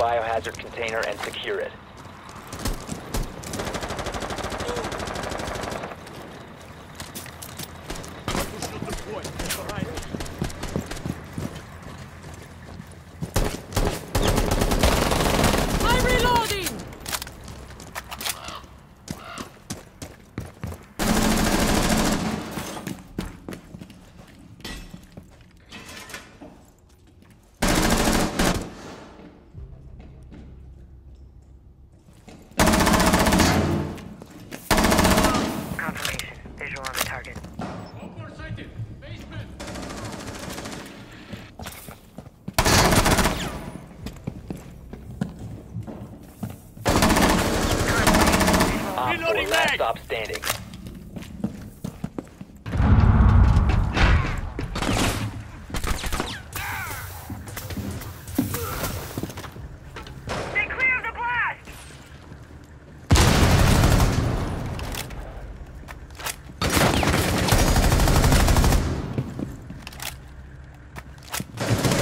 biohazard container and secure it. Visual on the target. Op 4 Reloading last stop standing. Stay clear of the blast!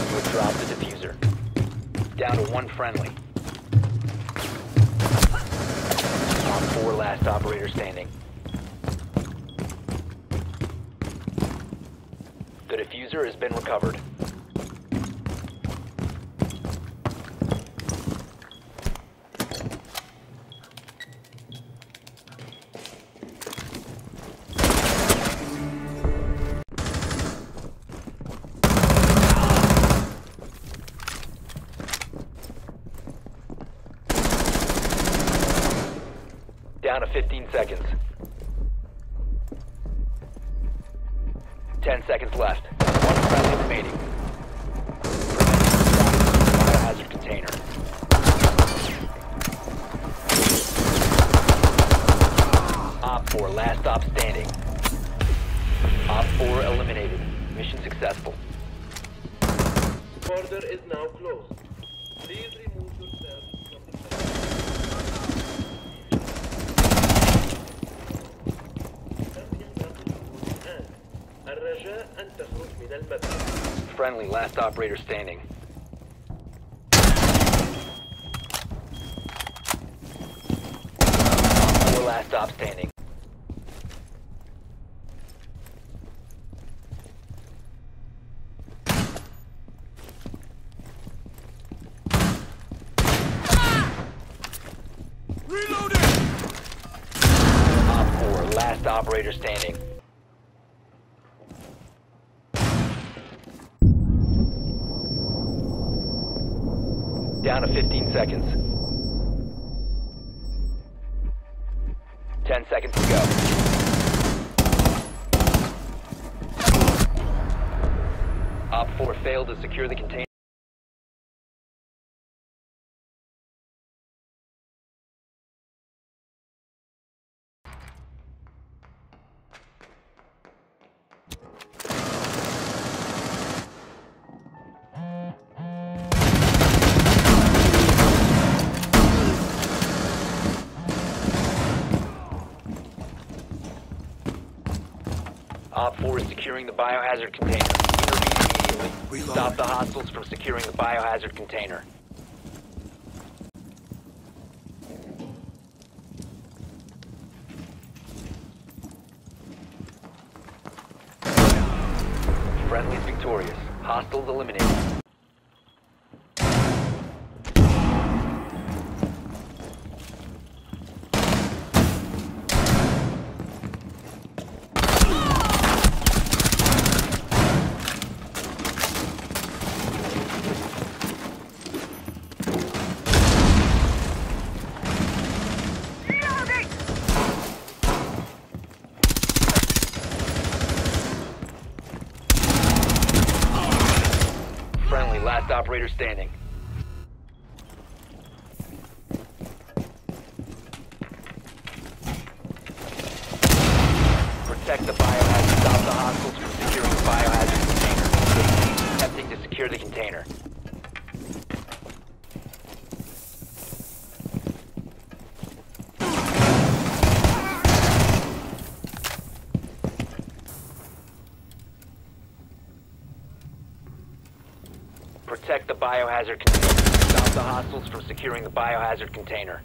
You have dropped the defuser. Down to one friendly. Op 4 last operator standing. The defuser has been recovered. 15 seconds. 10 seconds left. One friendly remaining. Biohazard container. Op 4, last stop standing. Op 4 eliminated. Mission successful. Border is now closed. Please remove Friendly, last operator standing. Four last stop standing. Reloading! Op 4, last operator standing. Down to 15 seconds. 10 seconds to go. Op 4 failed to secure the container. Op 4 is securing the biohazard container. Intervene immediately. Stop the hostiles from securing the biohazard container. Friendly's victorious. Hostiles eliminated. Reloading! Friendly, last operator standing. Protect the biohazard. Stop the hostiles from securing the biohazard container. Attempting to secure the container. Protect the biohazard container. Stop the hostiles from securing the biohazard container.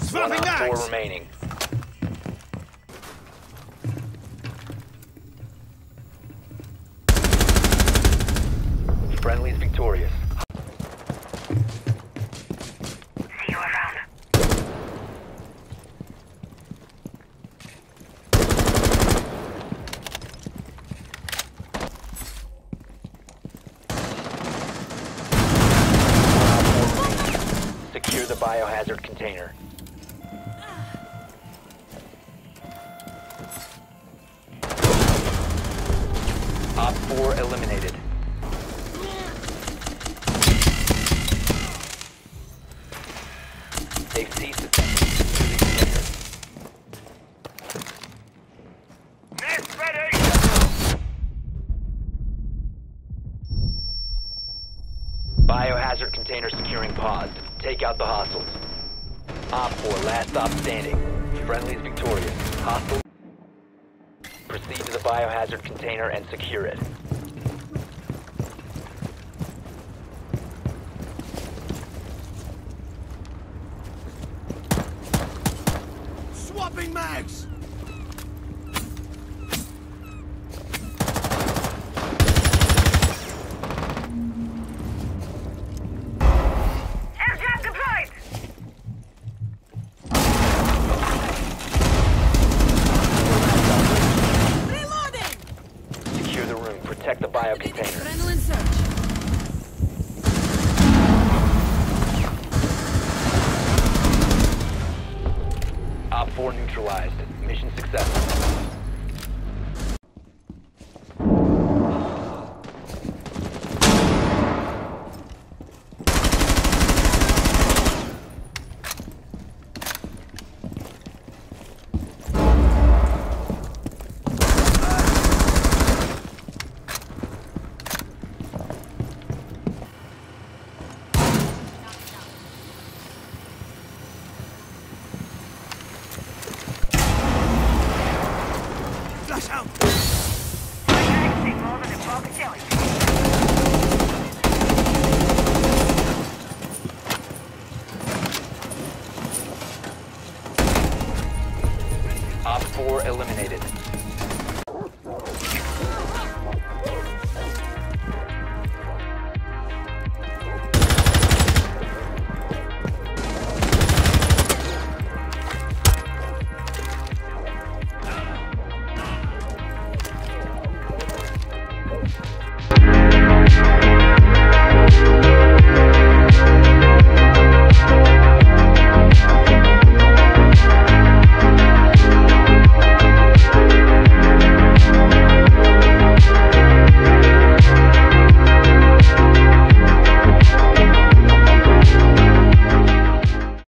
One Swapping on four remaining. Friendly's victorious. See you around. Secure the biohazard container. Op 4 eliminated. They've ceased attempting to secure the container. Miss ready! Biohazard container securing paused. Take out the hostiles. Op 4, last stop standing. Friendly's victorious. Hostile. Proceed to the biohazard container and secure it. Swapping mags! Airstrap deployed! Reloading! Secure the room. Protect the bio container. Adrenaline surge. Op 4 neutralized. Mission successful.